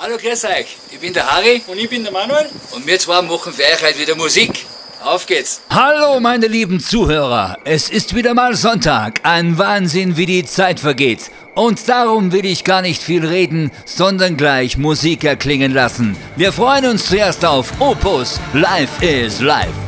Hallo, grüß euch. Ich bin der Harry. Und ich bin der Manuel. Und wir zwei machen für euch heute wieder Musik. Auf geht's. Hallo, meine lieben Zuhörer. Es ist wieder mal Sonntag. Ein Wahnsinn, wie die Zeit vergeht. Und darum will ich gar nicht viel reden, sondern gleich Musik erklingen lassen. Wir freuen uns zuerst auf Opus Life is Life.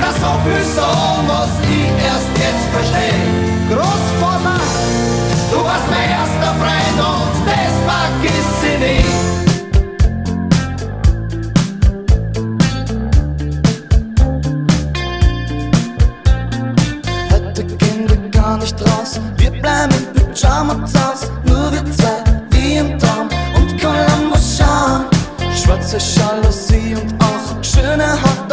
das Aufbüßen muss ich erst jetzt verstehen. Großvater, du warst mein erster Freund und das vergiss ich nicht. nicht raus, wir bleiben in Pyjamas aus, nur wir zwei, wie im Traum und Columbus Charme. Schwarze Jalousie und auch schöne Haut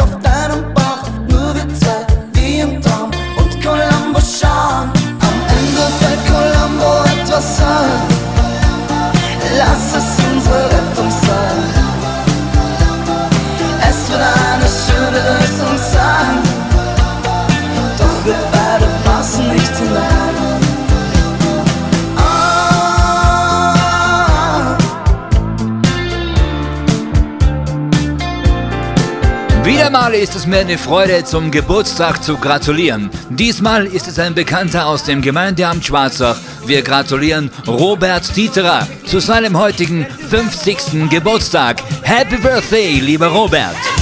ist es mir eine Freude, zum Geburtstag zu gratulieren. Diesmal ist es ein Bekannter aus dem Gemeindeamt Schwarzach. Wir gratulieren Robert Dieterer zu seinem heutigen 50. Geburtstag. Happy Birthday, lieber Robert!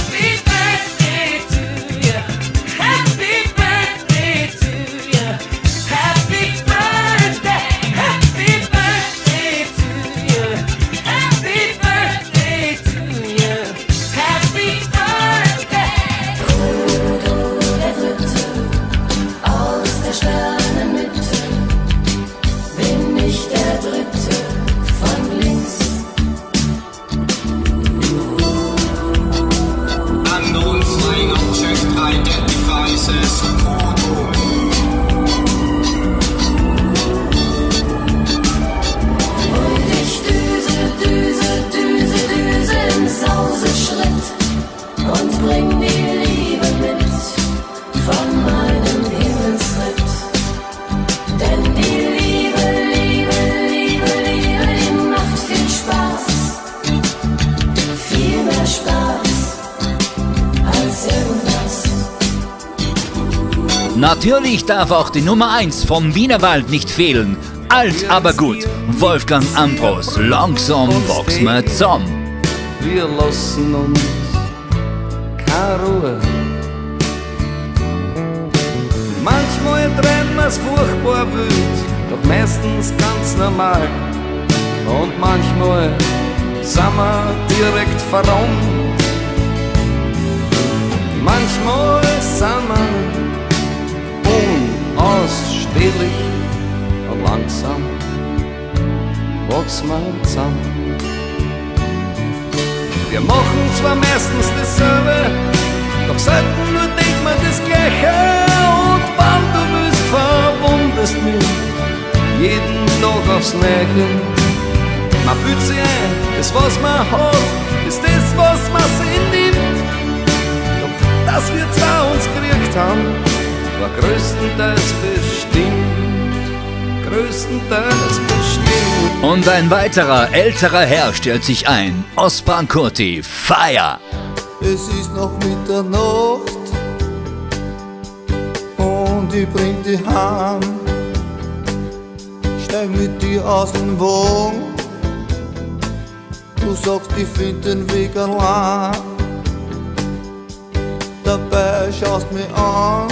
Natürlich darf auch die Nummer 1 vom Wienerwald nicht fehlen. Alt, aber gut. Wolfgang Ambros, langsam wachsen wir zusammen. Wir lassen uns keine Ruhe. Manchmal trennen wir's furchtbar wild, doch meistens ganz normal. Und manchmal sind wir direkt verrannt. Manchmal sind wir unausstehlich und langsam wachsen wir zusammen. Wir machen zwar meistens dasselbe, doch selten nur denkt man das Gleiche. Und wann du willst, verwundest mich jeden Tag aufs Neue. Man fühlt sich ein, das was man hat, ist das, was man sich nimmt. Doch dass wir zwei uns gekriegt haben, war größtenteils bestimmt, größtenteils bestimmt. Und ein weiterer älterer Herr stellt sich ein, Osman Kurti, Feier. Es ist noch Mitternacht und ich bring die heim. Steig mit dir aus dem Wagen, Du sagst, ich find den Weg allein. Dabei schaust mich an,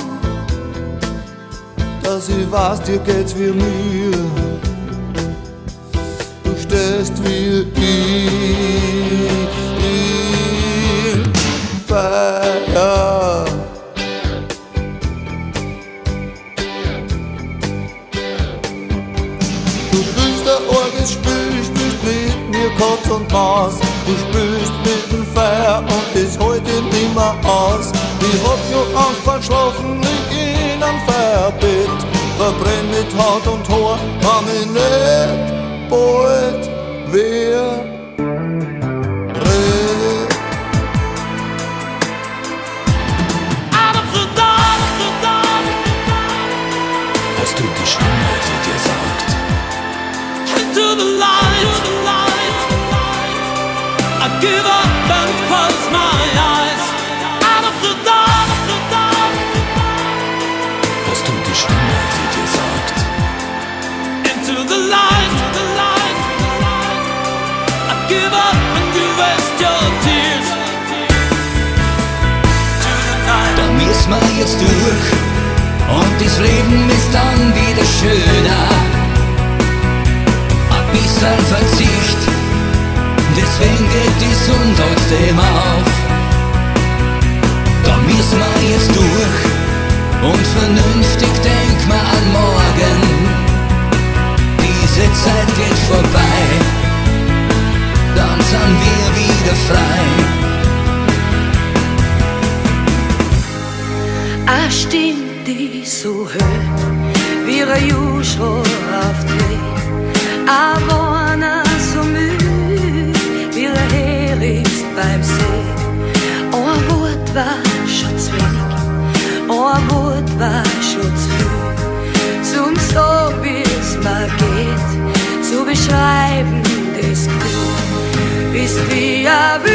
dass ich weiß, dir geht's wie mir. Du stehst wie ich im Feuer. Du spielst der Orgelspiel, spielst mit mir Katz und Maus. Du spielst mit dem Feuer und das heute nimmer aus. Ich hab schon Angst vor Schlafen, lieg Feuerbett. Verbrenn mit Haut und mich nicht bald wer redet. Out of the dark, the dark, Hast du die Stimme, die dir sagt, into the light, the light. I give up müssen wir jetzt durch und das Leben ist dann wieder schöner. Ein bisschen Verzicht, deswegen geht die Sonne trotzdem auf. Da müssen wir jetzt durch und vernünftig denken wir an morgen. Diese Zeit geht vorbei, dann sind wir wieder frei. A Stimme, die so hört, wie ein Juschro auf Dreh. A Warner so müd, wie er her ist beim See. Ein Wort war schon wenig, ein Wort war schon zu viel. Zum wie es mir geht, zu beschreiben das Gefühl. Ist wie ein wildes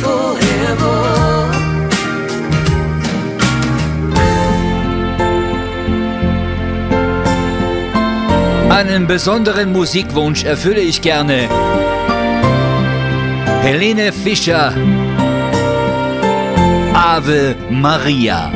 vorher war. Einen besonderen Musikwunsch erfülle ich gerne. Helene Fischer, Ave Maria.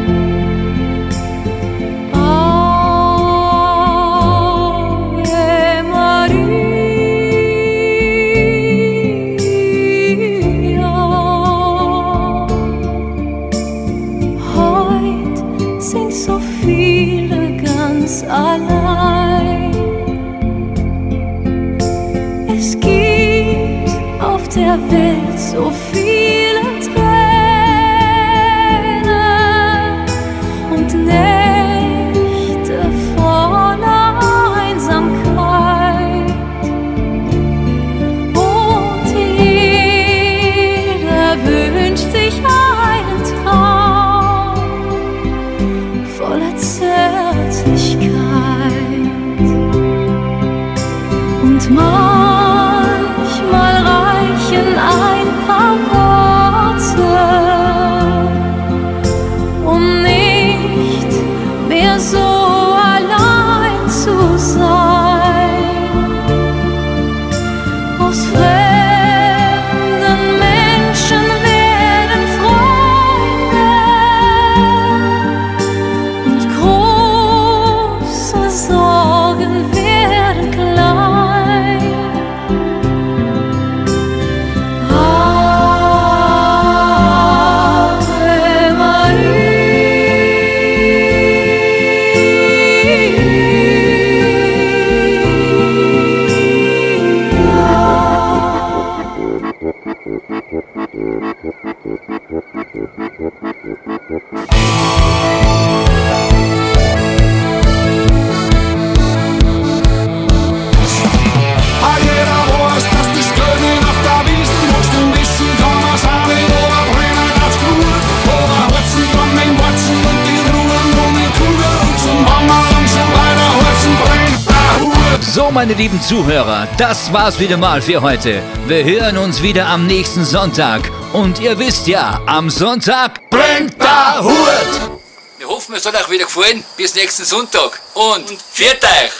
Meine lieben Zuhörer, das war's wieder mal für heute. Wir hören uns wieder am nächsten Sonntag. Und ihr wisst ja, am Sonntag bringt der Hut! Wir hoffen, es hat euch wieder gefallen. Bis nächsten Sonntag. Und viert euch!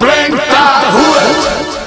Bringt der Hut!